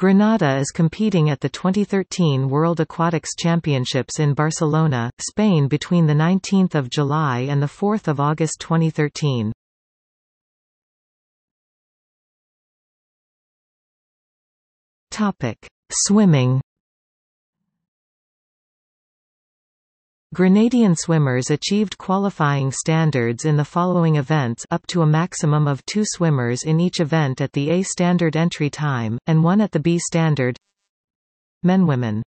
Grenada is competing at the 2013 World Aquatics Championships in Barcelona, Spain between 19 July and 4 August 2013. Swimming Grenadian swimmers achieved qualifying standards in the following events up to a maximum of two swimmers in each event at the A standard entry time, and one at the B standard. Men Women